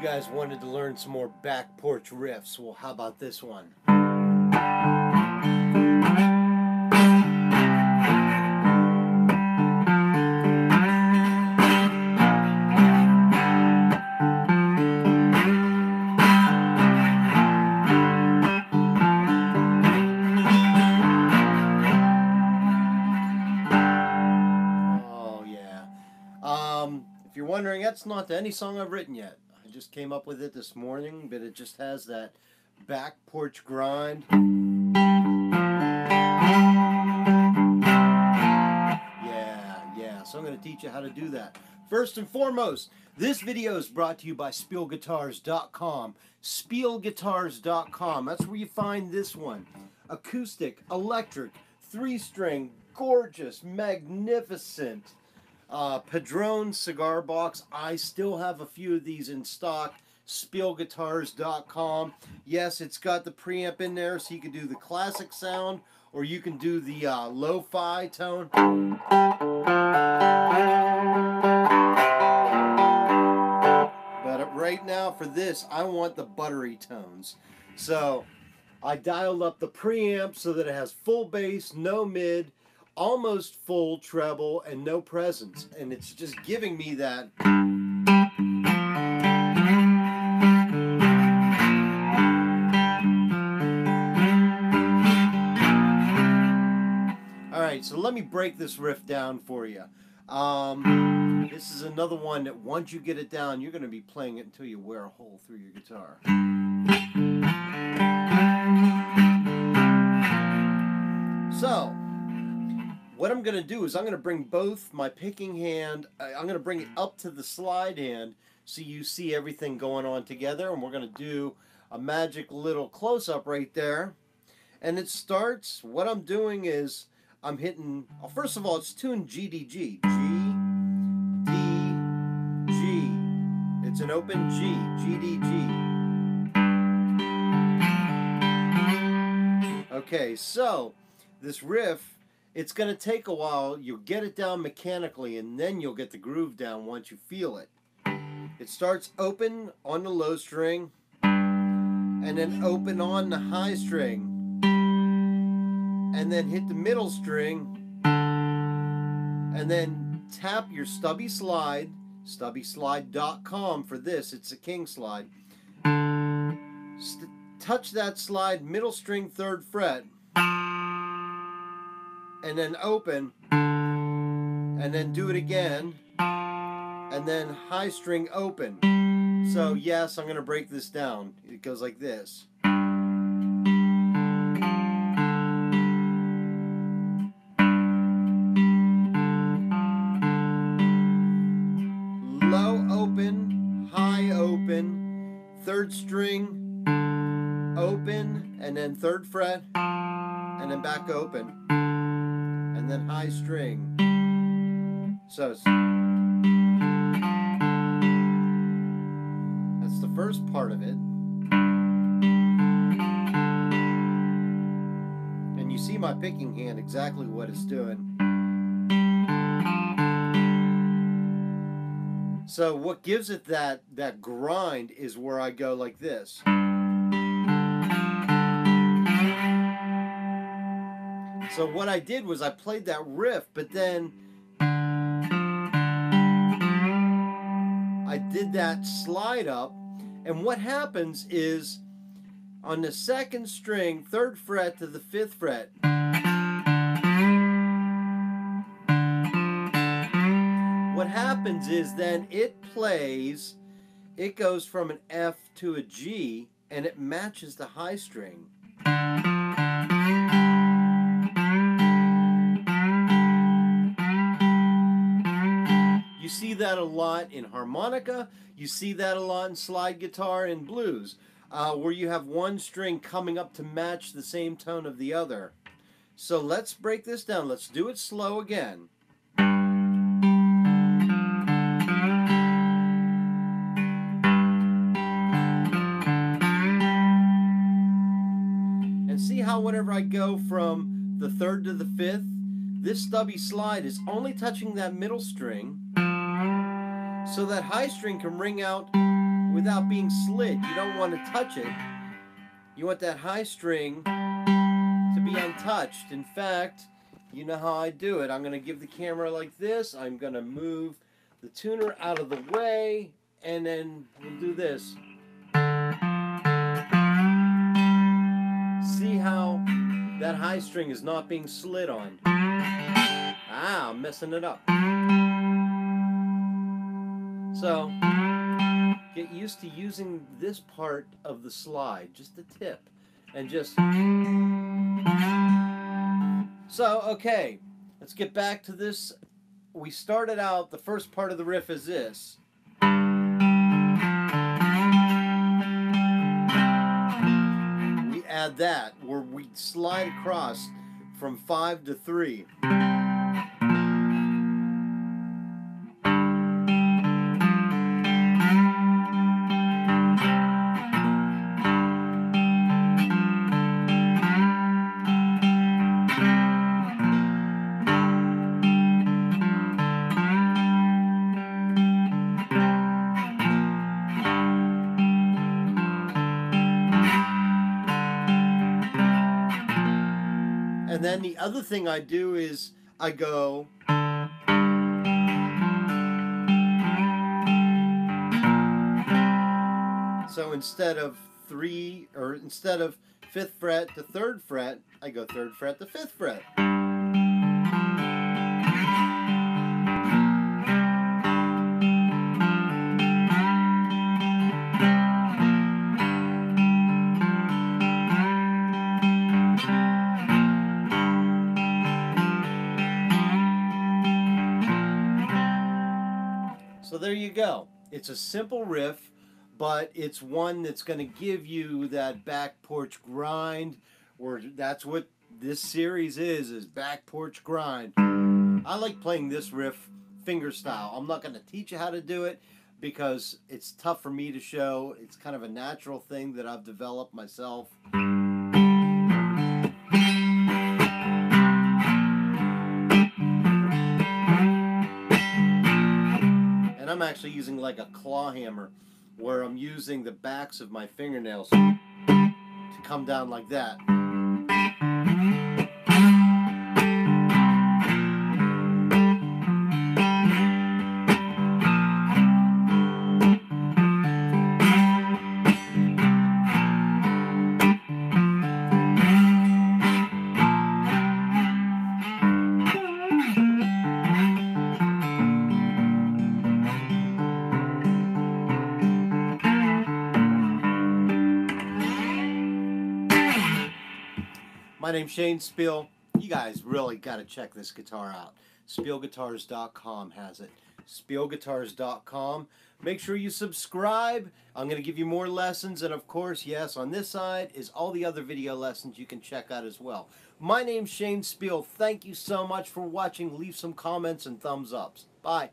You guys wanted to learn some more back porch riffs. Well, how about this one? Oh, yeah. Um, if you're wondering, that's not any song I've written yet. I just came up with it this morning, but it just has that back porch grind. Yeah, yeah. So I'm going to teach you how to do that. First and foremost, this video is brought to you by SpealGuitars.com. SpealGuitars.com. That's where you find this one. Acoustic, electric, three string, gorgeous, magnificent uh, Padron cigar box. I still have a few of these in stock. SpealGuitars.com. Yes, it's got the preamp in there, so you can do the classic sound, or you can do the uh, lo-fi tone. But right now, for this, I want the buttery tones. So I dialed up the preamp so that it has full bass, no mid, almost full treble, and no presence. And it's just giving me that. All right, so let me break this riff down for you. Um, this is another one that once you get it down, you're going to be playing it until you wear a hole through your guitar. I'm going to do is I'm going to bring both my picking hand, uh, I'm going to bring it up to the slide hand so you see everything going on together. And we're going to do a magic little close up right there. And it starts, what I'm doing is I'm hitting, well, first of all, it's tuned GDG. G, D, G. It's an open G, GDG. Okay, so this riff, it's going to take a while. You'll get it down mechanically, and then you'll get the groove down once you feel it. It starts open on the low string, and then open on the high string and then hit the middle string and then tap your stubby slide stubbyslide.com for this it's a king slide St- touch that slide middle string third fret and then open and then do it again and then high string open. So yes i'm to break this down. It goes like this. Low open, high open, third string, open, and then third fret, and then back open, and then high string. So that's the first part of it. And you see my picking hand exactly what it's doing. So what gives it that that grind is where I go like this. So what I did was I played that riff, but then I did that slide up, and what happens is on the second string, third fret to the fifth fret. What happens is then it plays, it goes from an F to a G, and it matches the high string. That a lot in harmonica, you see that a lot in slide guitar and blues, uh, where you have one string coming up to match the same tone of the other. So let's break this down. Let's do it slow again. And see how whenever I go from the third to the fifth, this stubby slide is only touching that middle string so that high string can ring out without being slid. You don't want to touch it. You want that high string to be untouched. In fact, you know how I do it. I'm going to give the camera like this. I'm going to move the tuner out of the way, and then we'll do this. See how that high string is not being slid on. Ah, I'm messing it up. So, get used to using this part of the slide, just the tip, and just... So, okay, let's get back to this. We started out, the first part of the riff is this. We add that, where we slide across from 5 to 3. And then the other thing I do is I go. So instead of three, or instead of fifth fret to third fret, I go third fret to fifth fret. There you go. It's a simple riff, but it's one that's going to give you that back porch grind, or that's what this series is, is back porch grind. I like playing this riff finger style. I'm not going to teach you how to do it because it's tough for me to show. It's kind of a natural thing that I've developed myself. I'm actually using like a claw hammer where I'm using the backs of my fingernails to come down like that. My name's Shane Speal. You guys really got to check this guitar out. SpealGuitars.com has it. SpealGuitars.com. Make sure you subscribe. I'm going to give you more lessons. And of course, yes, on this side is all the other video lessons you can check out as well. My name's Shane Speal. Thank you so much for watching. Leave some comments and thumbs ups. Bye.